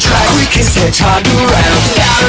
track, we can get turned around.